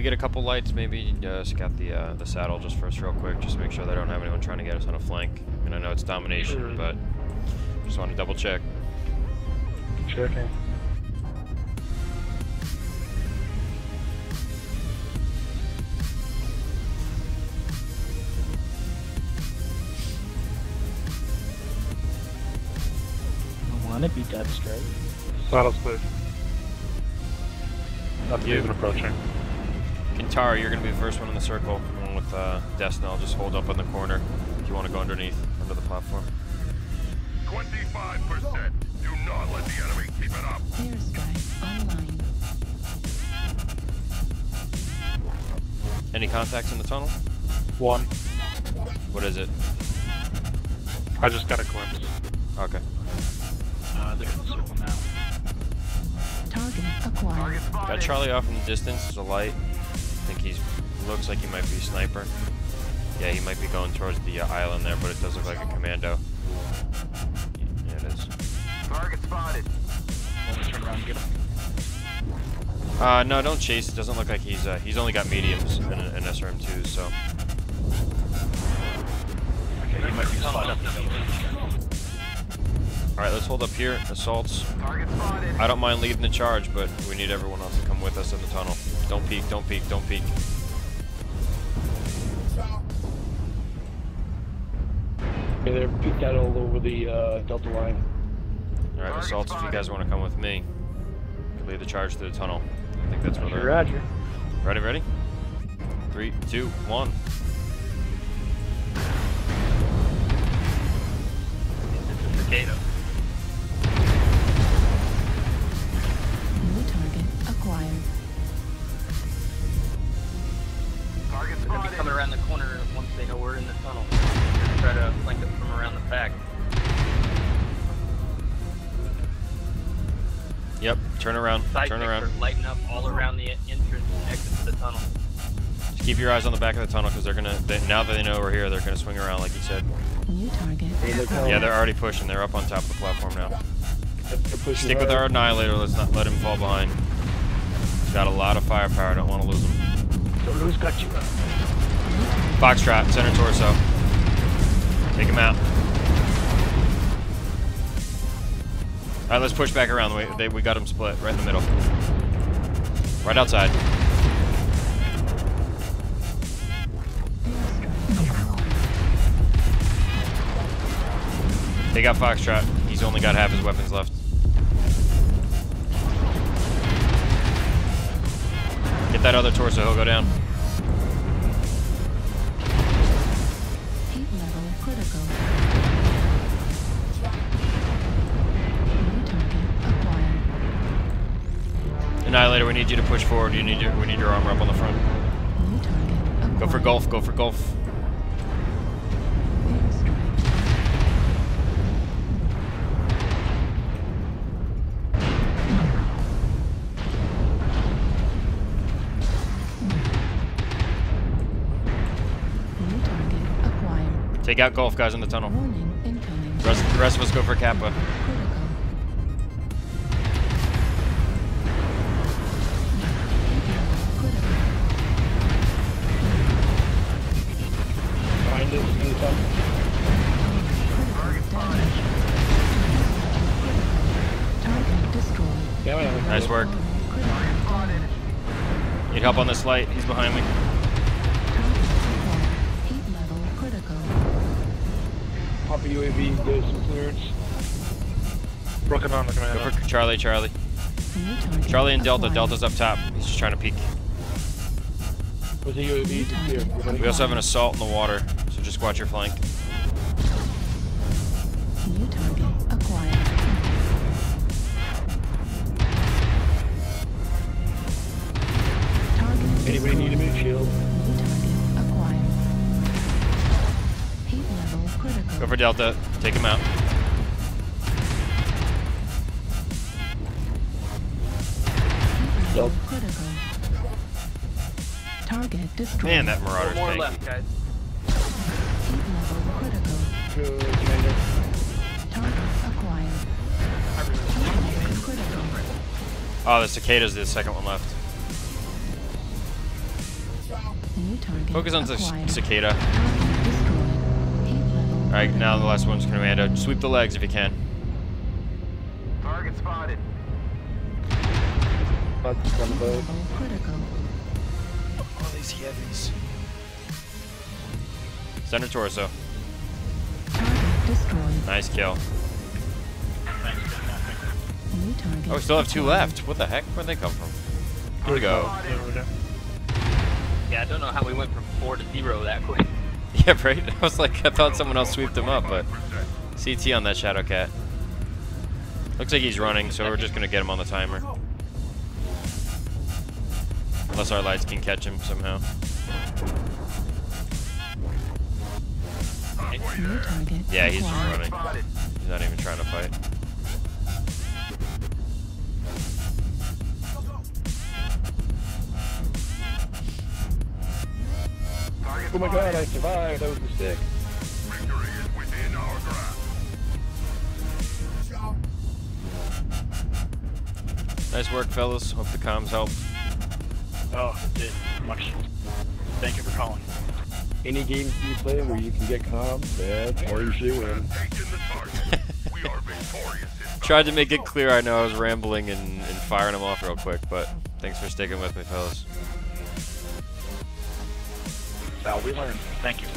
we get a couple lights, maybe uh, scout the uh, the saddle just for us real quick, just to make sure they don't have anyone trying to get us on a flank. And I know it's domination, Sure. but just want to double check. Checking. I want to be dead straight. Saddle split. Not You. even approaching. Kintara, you're gonna be the first one in the circle, along with uh, Desnell. Just hold up in the corner if you want to go underneath, under the platform. 25%. Do not let the enemy keep it up. Airstrike online. Any contacts in the tunnel? One. What is it? I just got a glimpse. Okay. Uh, they're in the circle now. Target acquired. Got Charlie off in the distance. There's a light. I think he's looks like he might be a sniper. Yeah, he might be going towards the uh, island there, but it does look like a commando. Yeah, it is. Target spotted. Turn around and get him? Uh, no, don't chase. It doesn't look like he's uh, he's only got mediums and an SRM2, so Okay, you might be spotted up in the middle. all right, let's hold up here. Assaults. Target spotted. I don't mind leading the charge, but we need everyone else to come with us in the tunnel. Don't peek. Don't peek. Don't peek. Okay, they're peeked out all over the uh, Delta line. All right, assaults. If you guys want to come with me, you can lead the charge through the tunnel. I think that's where they're. Roger. Ready, ready? Three, two, one. It's a cicada. Turn around. Side Turn around. are lighting up all around the entrance and exit to the tunnel. Just keep your eyes on the back of the tunnel because they're gonna. They, now that they know we're here, they're gonna swing around like you said. New target Hey, look acquired. Yeah, they're already pushing. They're up on top of the platform now. Stick with our annihilator. Let's not let him fall behind. He's got a lot of firepower. Don't want to lose him. So who's got you? Foxtrot, center torso. Take him out. All right, let's push back around. We, they, we got him split right in the middle. Right outside. Take out Foxtrot. He's only got half his weapons left. Get that other torso. He'll go down. Annihilator, we need you to push forward. You need your, we need your armor up on the front. New target acquired. Go for golf. Go for golf. New target acquired. Take out golf guys in the tunnel. The rest, the rest of us go for Kappa. Help on this light. He's behind me. Target acquired. Heat level critical. Pop a UAV, clearance. Working on the Go for Charlie, Charlie. Charlie and Delta. Delta's up top. He's just trying to peek. With the UAV, here. We also have an assault in the water, so just watch your flank. Delta. Take him out. Heat level Delta. critical. Target destroyed. Man, that Four Marauder's more tanky. left, guys. Heat level critical. Good, Commander. Target acquired. Heat level critical. Oh, the Cicada's the second one left. Focus on the acquired. cicada. Alright, now the last one's commando. Sweep the legs if you can. Target spotted. About to come Heat critical. Oh, these heavies. Center torso. Target destroyed. Nice kill. New target. Oh, we still have two left. What the heck? Where'd they come from? Here we go. Yeah, I don't know how we went from four to zero that quick. Yeah, right? I was like, I thought someone else sweeped him up, but CT on that Shadow Cat. Looks like he's running, so we're just gonna get him on the timer. Unless our lights can catch him somehow. Yeah, he's just running. He's not even trying to fight. Oh my god, I survived. That was a mistake. Victory is within our grasp. Nice work, fellas. Hope the comms help. Oh, it did. Much. Thank you for calling. Any games you play where you can get comms, that's where you should win. Taking the target. we are victorious. Tried to make it clear I know I was rambling and, and firing them off real quick, but thanks for sticking with me, fellas. Val, we learned. Thank you.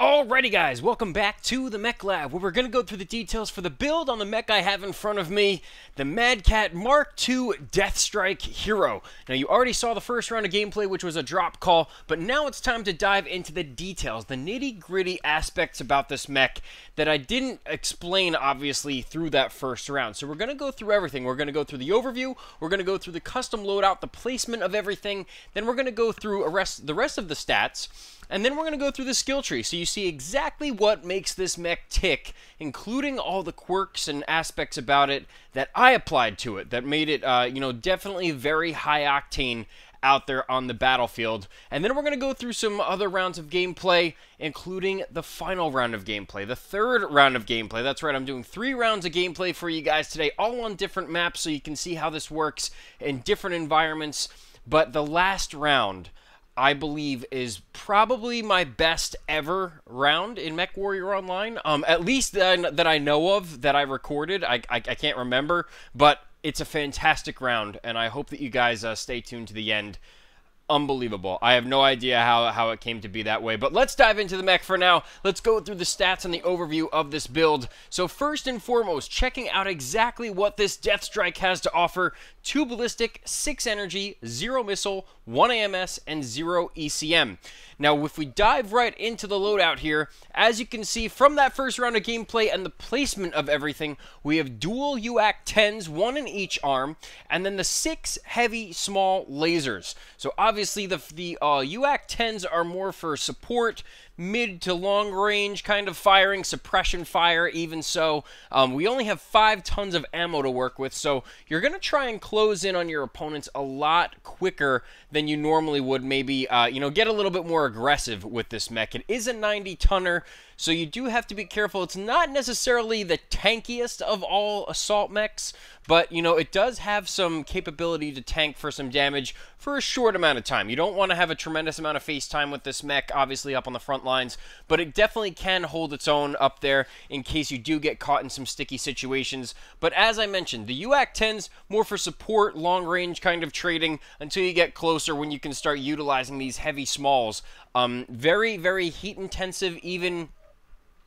Alrighty, guys, welcome back to the Mech Lab, where we're going to go through the details for the build on the mech I have in front of me, the Mad Cat Mark II Deathstrike Hero. Now, you already saw the first round of gameplay, which was a drop call, but now it's time to dive into the details, the nitty gritty aspects about this mech that I didn't explain, obviously, through that first round. So, we're going to go through everything. We're going to go through the overview, we're going to go through the custom loadout, the placement of everything, then we're going to go through the rest of the stats. And then we're going to go through the skill tree so you see exactly what makes this mech tick, including all the quirks and aspects about it that I applied to it that made it, uh, you know, definitely very high octane out there on the battlefield. And then we're going to go through some other rounds of gameplay, including the final round of gameplay, the third round of gameplay. That's right, I'm doing three rounds of gameplay for you guys today, all on different maps so you can see how this works in different environments. But the last round. I believe is probably my best ever round in MechWarrior Online. Um, at least that I, that I know of that I recorded. I, I, I can't remember, but it's a fantastic round, and I hope that you guys uh, stay tuned to the end. Unbelievable. I have no idea how, how it came to be that way, but let's dive into the mech for now. Let's go through the stats and the overview of this build. So first and foremost, checking out exactly what this Deathstrike has to offer. 2 ballistic, 6 energy, 0 missile, 1 AMS, and 0 ECM. Now, if we dive right into the loadout here, as you can see from that first round of gameplay and the placement of everything, we have dual UAC 10s, one in each arm, and then the six heavy small lasers. So obviously the, the uh, UAC 10s are more for support, mid to long range kind of firing, suppression fire, even so. Um, we only have five tons of ammo to work with, so you're going to try and close in on your opponents a lot quicker than you normally would. Maybe, uh, you know, get a little bit more aggressive with this mech. It is a 90 tonner, so you do have to be careful. It's not necessarily the tankiest of all assault mechs, but you know, it does have some capability to tank for some damage for a short amount of time. You don't want to have a tremendous amount of face time with this mech, obviously up on the front lines, but it definitely can hold its own up there in case you do get caught in some sticky situations. But as I mentioned, the UAC 10's more for support, long range kind of trading until you get closer when you can start utilizing these heavy smalls. Um, very, very heat intensive, even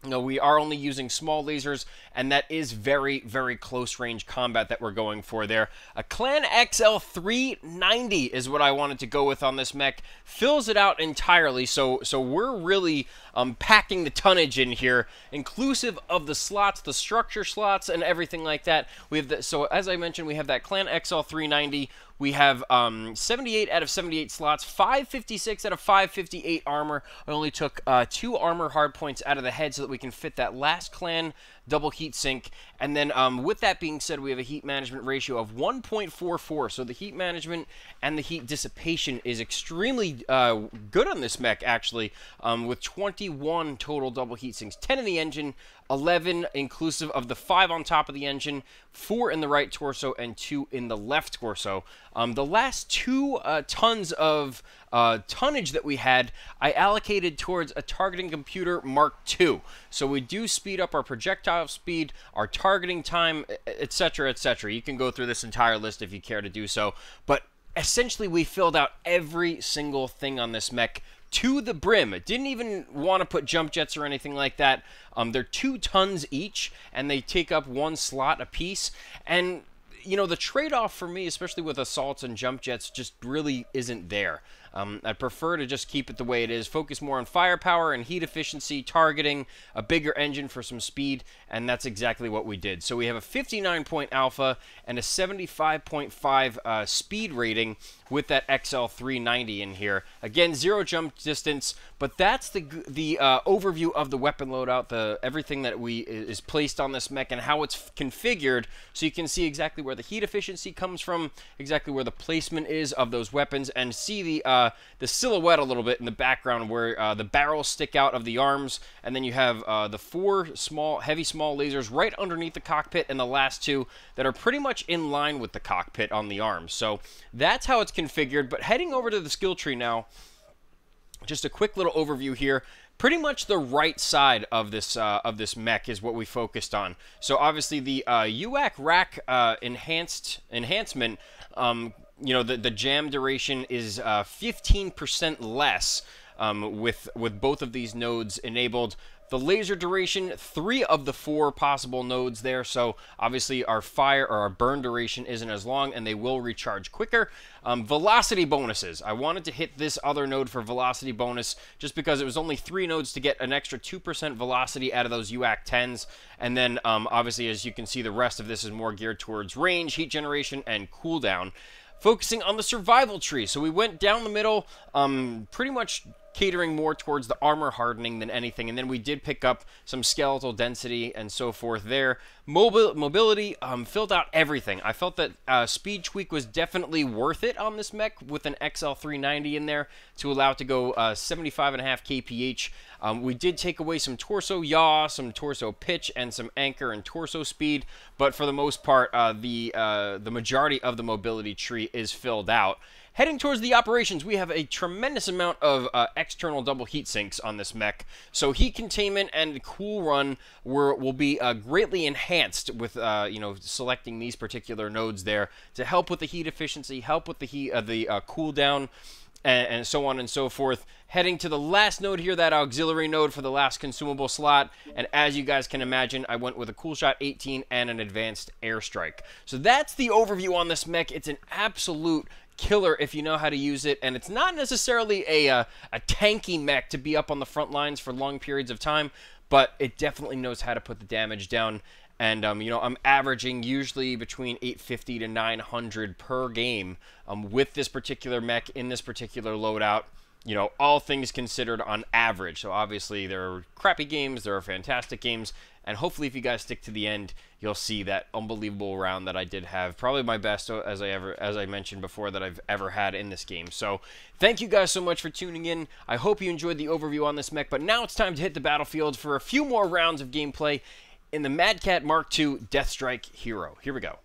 no, we are only using small lasers, and that is very, very close range combat that we're going for there. A Clan XL 390 is what I wanted to go with on this mech. Fills it out entirely, so so we're really um, packing the tonnage in here, inclusive of the slots, the structure slots, and everything like that. We have the, so as I mentioned, we have that Clan XL 390 We have um, 78 out of 78 slots, 556 out of 558 armor. I only took uh, two armor hard points out of the head so that we can fit that last clan double heat sink. And then um, with that being said, we have a heat management ratio of 1.44. So the heat management and the heat dissipation is extremely uh, good on this mech, actually, um, with 21 total double heat sinks, 10 in the engine, 11 inclusive of the 5 on top of the engine, 4 in the right torso, and 2 in the left torso. Um, the last two uh, tons of uh, tonnage that we had, I allocated towards a targeting computer Mark II. So we do speed up our projectile speed, our targeting time, etc., etc. You can go through this entire list if you care to do so. But essentially, we filled out every single thing on this mech to the brim. It didn't even want to put jump jets or anything like that. Um, they're two tons each, and they take up one slot apiece. And you know, the trade-off for me, especially with assaults and jump jets, just really isn't there. Um, I'd prefer to just keep it the way it is, focus more on firepower and heat efficiency, targeting, a bigger engine for some speed, and that's exactly what we did. So we have a 59 point alpha and a 75.5 uh, speed rating with that XL390 in here. Again, zero jump distance, but that's the the uh, overview of the weapon loadout, the everything that we is placed on this mech and how it's configured, so you can see exactly where the heat efficiency comes from, exactly where the placement is of those weapons, and see the uh, the silhouette a little bit in the background where uh, the barrels stick out of the arms, and then you have uh, the four small, heavy small lasers right underneath the cockpit, and the last two that are pretty much in line with the cockpit on the arms. So that's how it's configured. But heading over to the skill tree now, just a quick little overview here pretty much the right side of this uh, of this mech is what we focused on. So obviously the uh, UAC rack uh, enhanced enhancement um, you know, the, the jam duration is 15% uh, less um, with, with both of these nodes enabled. The laser duration, three of the four possible nodes there, so obviously our fire or our burn duration isn't as long and they will recharge quicker. Um, velocity bonuses. I wanted to hit this other node for velocity bonus just because it was only three nodes to get an extra 2% velocity out of those UAC 10s. And then um, obviously, as you can see, the rest of this is more geared towards range, heat generation, and cooldown focusing on the survival tree. So we went down the middle, um, pretty much catering more towards the armor hardening than anything. And then we did pick up some skeletal density and so forth there. Mobil mobility um, filled out everything. I felt that uh, speed tweak was definitely worth it on this mech with an XL390 in there to allow it to go uh, 75.5 kph. Um, we did take away some torso yaw, some torso pitch, and some anchor and torso speed, but for the most part, uh, the uh, the majority of the mobility tree is filled out. Heading towards the operations, we have a tremendous amount of uh, external double heat sinks on this mech. So heat containment and cool run were, will be uh, greatly enhanced with uh, you know selecting these particular nodes there to help with the heat efficiency, help with the heat uh, the uh, cool down. And, and so on and so forth. Heading to the last node here, that auxiliary node for the last consumable slot. And as you guys can imagine, I went with a Cool Shot 18 and an advanced airstrike. So that's the overview on this mech. It's an absolute killer if you know how to use it, and it's not necessarily a, uh, a tanky mech to be up on the front lines for long periods of time, but it definitely knows how to put the damage down. And um, you know, I'm averaging usually between 850 to 900 per game um, with this particular mech in this particular loadout you know, all things considered on average. So obviously there are crappy games, there are fantastic games, and hopefully if you guys stick to the end, you'll see that unbelievable round that I did have. Probably my best uh, as I ever as I mentioned before that I've ever had in this game. So, thank you guys so much for tuning in. I hope you enjoyed the overview on this mech, but now it's time to hit the battlefield for a few more rounds of gameplay in the Mad Cat Mark II Deathstrike Hero. Here we go.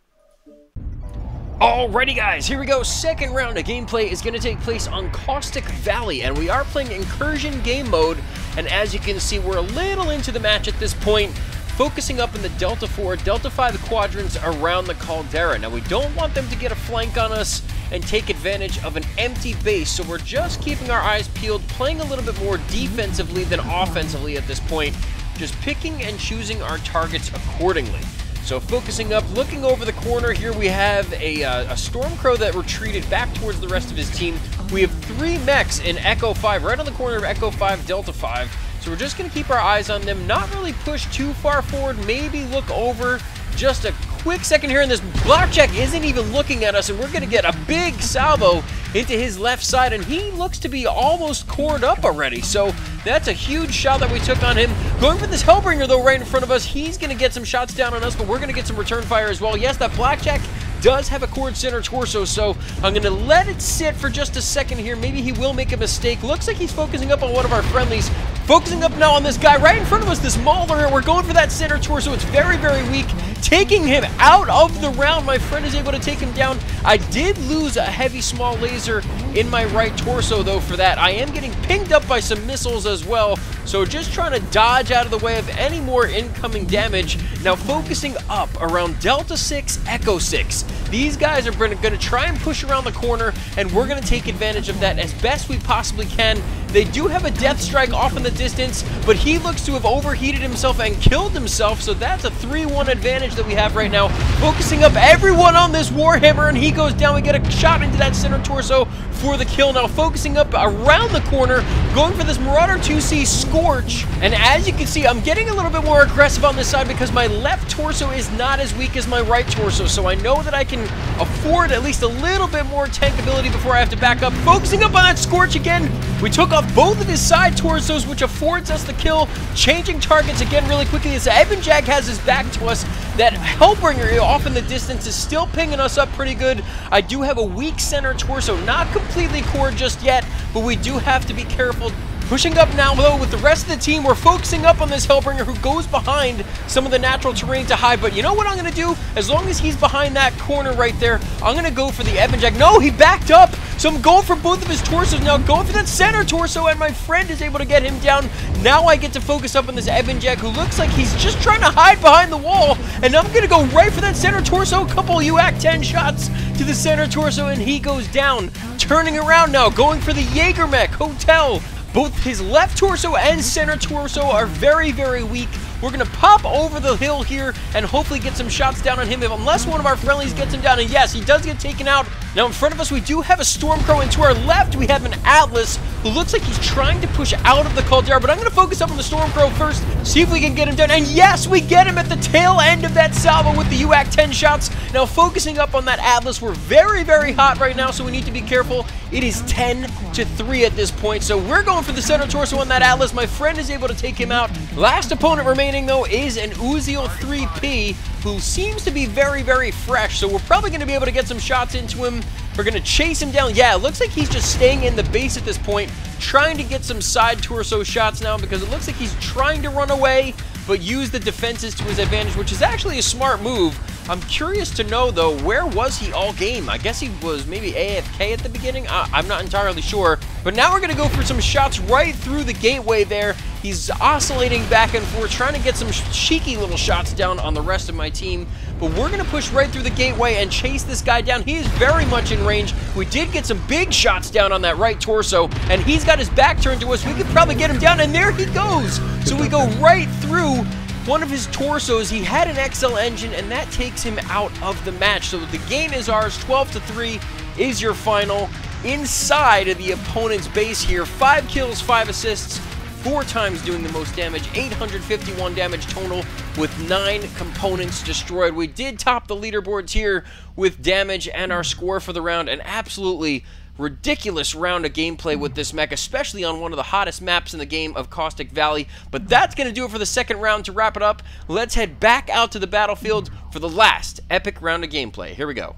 Alrighty guys, here we go. Second round of gameplay is going to take place on Caustic Valley, and we are playing Incursion game mode, and as you can see, we're a little into the match at this point, focusing up in the Delta 4, Delta 5 quadrants around the Caldera. Now, we don't want them to get a flank on us and take advantage of an empty base, so we're just keeping our eyes peeled, playing a little bit more defensively than offensively at this point, just picking and choosing our targets accordingly. So focusing up, looking over the corner, here we have a, uh, a Stormcrow that retreated back towards the rest of his team. We have three mechs in Echo 5, right on the corner of Echo 5, Delta 5. So we're just going to keep our eyes on them, not really push too far forward, maybe look over just a quick second here, and this Blackjack isn't even looking at us, and we're going to get a big salvo into his left side, and he looks to be almost cored up already. So that's a huge shot that we took on him. Going for this Hellbringer, though, right in front of us. He's going to get some shots down on us, but we're going to get some return fire as well. Yes, that Blackjack does have a cord center torso, so I'm going to let it sit for just a second here. Maybe he will make a mistake. Looks like he's focusing up on one of our friendlies. Focusing up now on this guy right in front of us, this Mauler. And we're going for that center torso. It's very, very weak. Taking him out of the round. My friend is able to take him down. I did lose a heavy small laser in my right torso, though, for that. I am getting pinged up by some missiles as well, so just trying to dodge out of the way of any more incoming damage. Now focusing up around Delta 6, Echo 6. These guys are going to try and push around the corner, and we're going to take advantage of that as best we possibly can. They do have a Deathstrike off in the distance, but he looks to have overheated himself and killed himself, so that's a 3-1 advantage that we have right now. Focusing up everyone on this Warhammer, and he goes down. We get a shot into that center torso for the kill. Now focusing up around the corner, going for this Marauder 2C Scorch. And as you can see, I'm getting a little bit more aggressive on this side because my left torso is not as weak as my right torso. So I know that I can afford at least a little bit more tankability before I have to back up. Focusing up on that Scorch again. We took off both of his side torsos, which affords us the kill. Changing targets again really quickly as Ebon Jag has his back to us. That Hellbringer off in the distance is still pinging us up pretty good. I do have a weak center torso, not completely core just yet, but we do have to be careful Pushing up now, though, with the rest of the team, we're focusing up on this Hellbringer who goes behind some of the natural terrain to hide. But you know what I'm to do? As long as he's behind that corner right there, I'm to go for the Ebon Jag. No, he backed up! So I'm going for both of his torsos now, going for that center torso, and my friend is able to get him down. Now I get to focus up on this Ebon Jag, who looks like he's just trying to hide behind the wall, and I'm going to go right for that center torso. A couple UAC 10 shots to the center torso, and he goes down. Turning around now, going for the JagerMech Hotel. Both his left torso and center torso are very, very weak. We're going to pop over the hill here and hopefully get some shots down on him if, unless one of our friendlies gets him down. And yes, he does get taken out. Now in front of us, we do have a Stormcrow, and to our left, we have an Atlas who looks like he's trying to push out of the Caldera, but I'm going to focus up on the Stormcrow first, see if we can get him down. And yes, we get him at the tail end of that salvo with the UAC 10 shots. Now focusing up on that Atlas, we're very, very hot right now, so we need to be careful. It is 10 to 3 at this point, so we're going for the center torso on that Atlas. My friend is able to take him out. Last opponent remaining, though, is an Uziel 3P, who seems to be very, very fresh, so we're probably going to be able to get some shots into him. We're going to chase him down. Yeah, it looks like he's just staying in the base at this point, trying to get some side torso shots now because it looks like he's trying to run away, but use the defenses to his advantage, which is actually a smart move. I'm curious to know, though, where was he all game? I guess he was maybe AFK at the beginning? I I'm not entirely sure. But now we're going to go for some shots right through the gateway there. He's oscillating back and forth, trying to get some cheeky little shots down on the rest of my team. But we're going to push right through the gateway and chase this guy down. He is very much in range. We did get some big shots down on that right torso, and he's got his back turned to us. We could probably get him down, and there he goes. So we go right through one of his torsos. He had an XL engine, and that takes him out of the match. So the game is ours. 12 to 3 is your final. Inside of the opponent's base here, five kills, five assists, four times doing the most damage, 851 damage total with nine components destroyed. We did top the leaderboards here with damage and our score for the round, an absolutely ridiculous round of gameplay with this mech, especially on one of the hottest maps in the game of Caustic Valley. But that's going to do it for the second round. To wrap it up, let's head back out to the battlefield for the last epic round of gameplay. Here we go.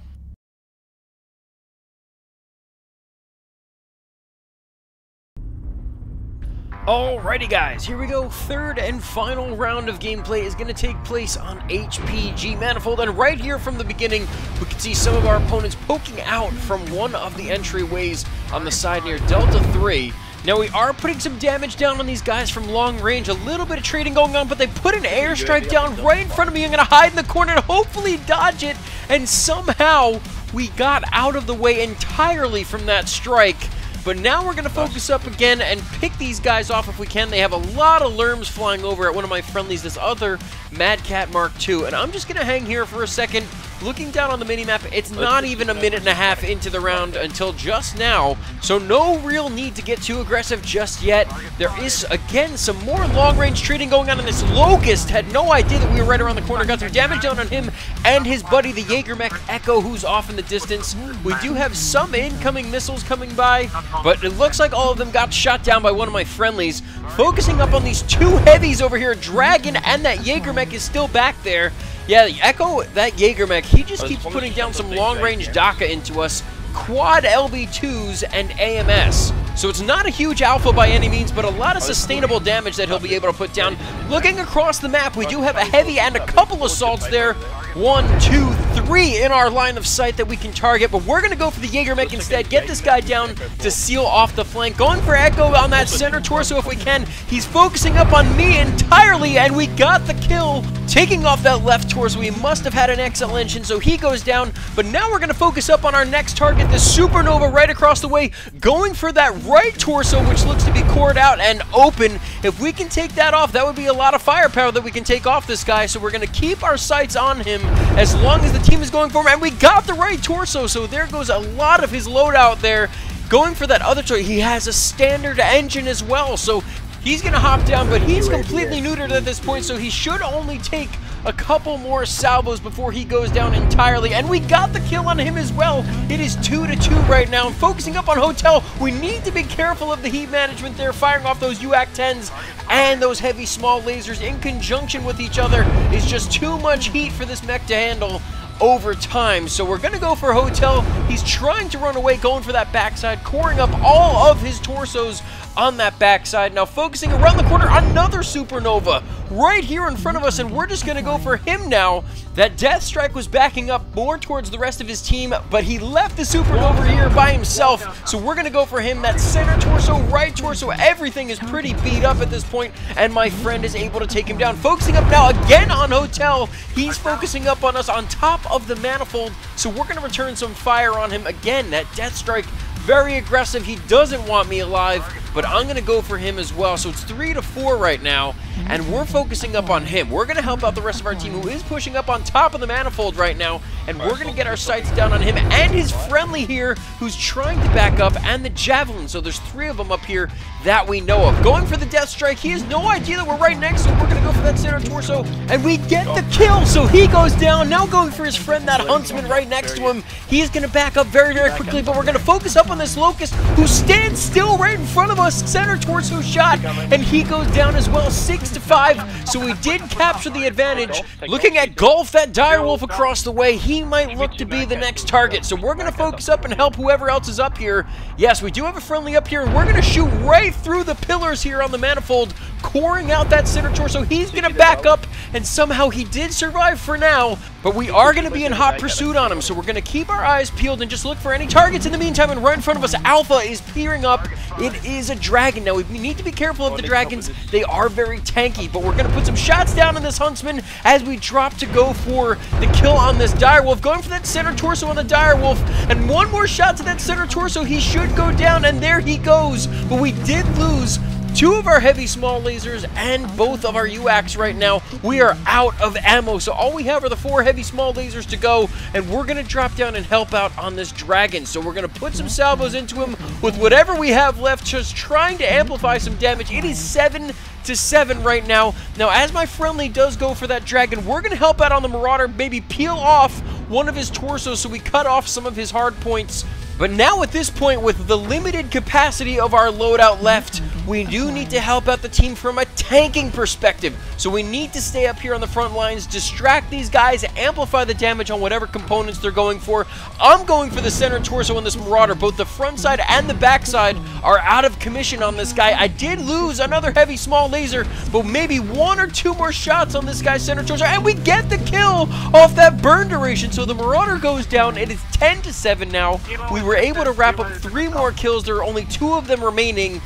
Alrighty guys, here we go. Third and final round of gameplay is going to take place on HPG Manifold. And right here from the beginning, we can see some of our opponents poking out from one of the entryways on the side near Delta 3. Now we are putting some damage down on these guys from long range. A little bit of trading going on, but they put an airstrike down right in front of me. I'm going to hide in the corner and hopefully dodge it. And somehow we got out of the way entirely from that strike. But now we're going to focus up again and pick these guys off if we can. They have a lot of Lerms flying over at one of my friendlies, this other Mad Cat Mark II. And I'm just going to hang here for a second, looking down on the minimap, it's not even a minute and a half into the round until just now, so no real need to get too aggressive just yet. There is, again, some more long-range trading going on in this Locust. Had no idea that we were right around the corner. Got some damage down on him and his buddy, the JagerMech Echo, who's off in the distance. We do have some incoming missiles coming by, but it looks like all of them got shot down by one of my friendlies. Focusing up on these two heavies over here, Dragon and that JagerMech is still back there. Yeah, the Echo, that JagerMech, he just keeps putting down some long-range DACA into us. Quad LB2s and AMS. So it's not a huge alpha by any means, but a lot of sustainable damage that he'll be able to put down. Looking across the map, we do have a heavy and a couple assaults there. One, two, three in our line of sight that we can target, but we're going to go for the JagerMech instead. Get this guy down to seal off the flank. Going for Echo on that center torso if we can. He's focusing up on me entirely, and we got the kill. Taking off that left torso, we must have had an XL engine, so he goes down. But now we're going to focus up on our next target, the Supernova right across the way. Going for that right torso, which looks to be cored out and open. If we can take that off, that would be a lot of firepower that we can take off this guy. So we're going to keep our sights on him as long as the team is going for him. And we got the right torso, so there goes a lot of his loadout there. Going for that other torso, he has a standard engine as well, so he's going to hop down, but he's completely neutered at this point, so he should only take a couple more salvos before he goes down entirely. And we got the kill on him as well. It is 2 to 2 right now. focusing up on Hotel, we need to be careful of the heat management there, firing off those UAC 10s and those heavy small lasers in conjunction with each other is just too much heat for this mech to handle over time. So we're going to go for Hotel. He's trying to run away, going for that backside, coring up all of his torsos on that backside. Now focusing around the corner, another Supernova right here in front of us, and we're just going to go for him now. That Deathstrike was backing up more towards the rest of his team, but he left the Supernova here by himself, so we're going to go for him. That center torso, right torso, everything is pretty beat up at this point, and my friend is able to take him down. Focusing up now again on Hotel. He's focusing up on us on top of the Manifold, so we're going to return some fire on him again. That Deathstrike very aggressive. He doesn't want me alive, but I'm going to go for him as well. So it's 3 to 4 right now, and we're focusing up on him. We're going to help out the rest of our team, who is pushing up on top of the manifold right now, and we're going to get our sights down on him and his friendly here, who's trying to back up, and the Javelin. So there's three of them up here that we know of. Going for the Deathstrike. He has no idea that we're right next him. We're going to go for that center torso, and we get the kill. So he goes down. Now going for his friend, that Huntsman, right next to him. He's going to back up very, very quickly, but we're going to focus up on this Locust, who stands still right in front of us. Center torso shot, and he goes down as well, 6 to 5. So we did capture the advantage. Looking at Golf, that Direwolf across the way, he might look to be the next target. So we're going to focus up and help whoever else is up here. Yes, we do have a friendly up here, and we're going to shoot right through the pillars here on the manifold, coring out that center torso. He's going to back up, and somehow he did survive for now. But we are going to be in hot pursuit on him, so we're going to keep our eyes peeled and just look for any targets in the meantime. And right in front of us, Alpha is peering up. It is a dragon. Now, we need to be careful of the dragons. They are very tanky, but we're going to put some shots down on this Huntsman as we drop to go for the kill on this Direwolf. Going for that center torso on the Direwolf, and one more shot to that center torso. He should go down, and there he goes. But we did lose two of our heavy small lasers and both of our UACs right now. We are out of ammo, so all we have are the four heavy small lasers to go, and we're going to drop down and help out on this dragon. So we're going to put some salvos into him with whatever we have left, just trying to amplify some damage. It is 7 to 7 right now. Now, as my friendly does go for that dragon, we're going to help out on the Marauder, maybe peel off one of his torsos so we cut off some of his hard points. But now at this point, with the limited capacity of our loadout left, we do need to help out the team from a tanking perspective. So we need to stay up here on the front lines, distract these guys, amplify the damage on whatever components they're going for. I'm going for the center torso on this Marauder. Both the front side and the back side are out of commission on this guy. I did lose another heavy small laser, but maybe one or two more shots on this guy's center torso, and we get the kill off that burn duration. So the Marauder goes down. It is 10 to 7 now. We were able to wrap up three more kills. There are only two of them remaining.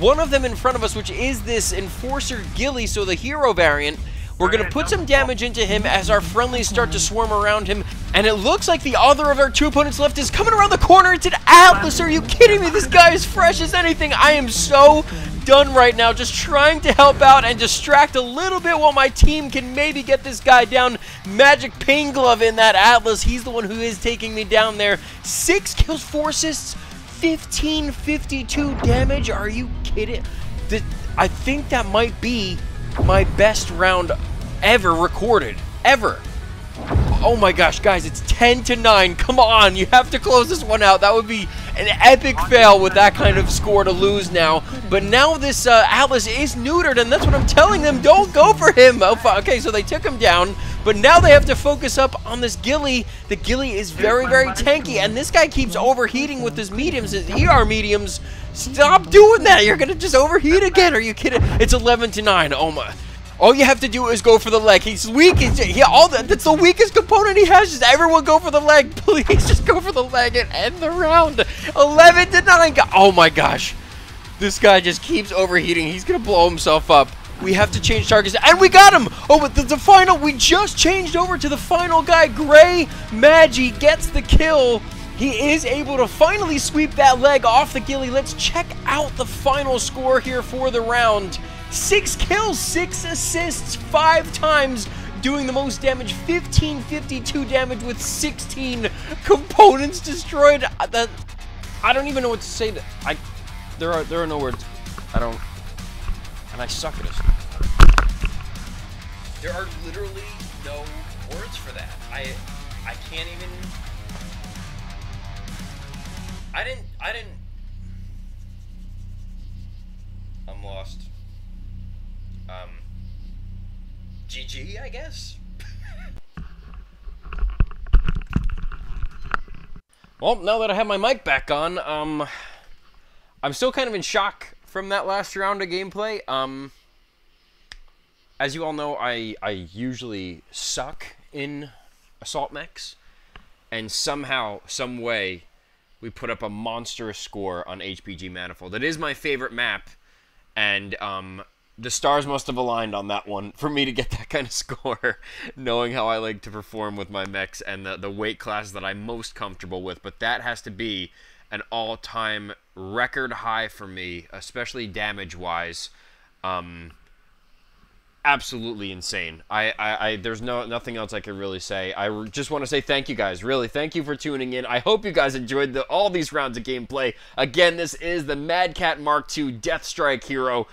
One of them in front of us, which is this Enforcer Gilly, so the hero variant. We're going to put some damage into him as our friendlies start to swarm around him. And it looks like the other of our two opponents left is coming around the corner. It's an Atlas. Are you kidding me? This guy is fresh as anything. I am so done right now, just trying to help out and distract a little bit while my team can maybe get this guy down. Magic Pain Glove in that Atlas. He's the one who is taking me down there. Six kills, four assists, 1552 damage. Are you kidding? I think that might be my best round ever recorded. Ever. Oh my gosh, guys, it's 10 to 9. Come on, you have to close this one out. That would be an epic fail with that kind of score to lose now. But now this uh, Atlas is neutered, and that's what I'm telling them. Don't go for him. Oh, okay, so they took him down, but now they have to focus up on this Gilly. The Gilly is very, very tanky, and this guy keeps overheating with his mediums, his ER mediums. Stop doing that. You're going to just overheat again. Are you kidding? It's 11 to 9. Oh my. All you have to do is go for the leg. He's weak. He's, he, all the, that's the weakest component he has. Just everyone go for the leg. Please just go for the leg and end the round. 11 to 9. Go- Oh my gosh. This guy just keeps overheating. He's going to blow himself up. We have to change targets. And we got him! Oh, but the, the final, we just changed over to the final guy. Gray Magi gets the kill. He is able to finally sweep that leg off the gilly. Let's check out the final score here for the round. Six kills, six assists, five times, doing the most damage, 1552 damage with 16 components destroyed. Uh, That I don't even know what to say. That I there are there are no words. I don't, and I suck at this. There are literally no words for that. I I can't even. I didn't. I didn't. I'm lost. Um. GG, I guess. well, now that I have my mic back on, um, I'm still kind of in shock from that last round of gameplay. Um, as you all know, I I usually suck in assault mechs, and somehow, some way, we put up a monstrous score on HPG Manifold. It is my favorite map, and um, the stars must have aligned on that one for me to get that kind of score, knowing how I like to perform with my mechs and the, the weight classes that I'm most comfortable with. But that has to be an all-time record high for me, especially damage-wise. Um, absolutely insane. I, I, I, there's no nothing else I can really say. I just want to say thank you guys. Really, thank you for tuning in. I hope you guys enjoyed the, all these rounds of gameplay. Again, this is the Mad Cat Mark II Deathstrike Hero.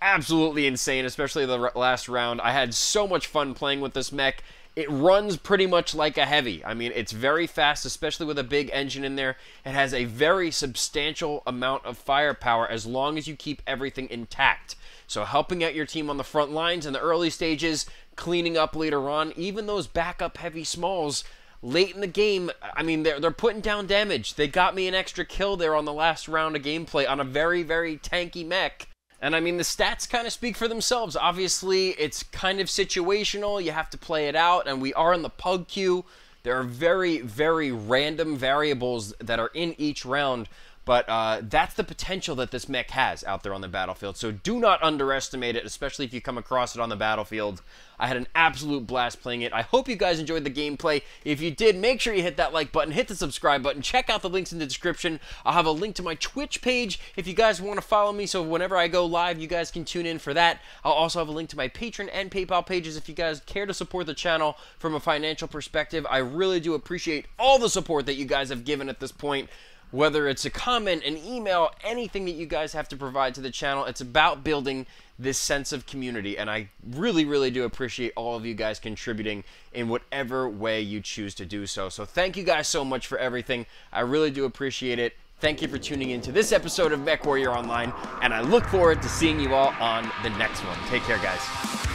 Absolutely insane, especially the last round. I had so much fun playing with this mech. It runs pretty much like a heavy. I mean, it's very fast, especially with a big engine in there. It has a very substantial amount of firepower as long as you keep everything intact. So helping out your team on the front lines in the early stages, cleaning up later on, even those backup heavy smalls late in the game, I mean they're they're putting down damage. They got me an extra kill there on the last round of gameplay on a very very tanky mech. And I mean, the stats kind of speak for themselves. Obviously, it's kind of situational. You have to play it out, and we are in the pug queue. There are very, very random variables that are in each round, but uh, that's the potential that this mech has out there on the battlefield. So do not underestimate it, especially if you come across it on the battlefield. I had an absolute blast playing it. I hope you guys enjoyed the gameplay. If you did, make sure you hit that like button, hit the subscribe button, check out the links in the description. I'll have a link to my Twitch page if you guys want to follow me, so whenever I go live, you guys can tune in for that. I'll also have a link to my Patreon and PayPal pages if you guys care to support the channel from a financial perspective. I really do appreciate all the support that you guys have given at this point whether it's a comment, an email, anything that you guys have to provide to the channel. It's about building this sense of community, and I really, really do appreciate all of you guys contributing in whatever way you choose to do so. So thank you guys so much for everything. I really do appreciate it. Thank you for tuning in to this episode of MechWarrior Online, and I look forward to seeing you all on the next one. Take care, guys.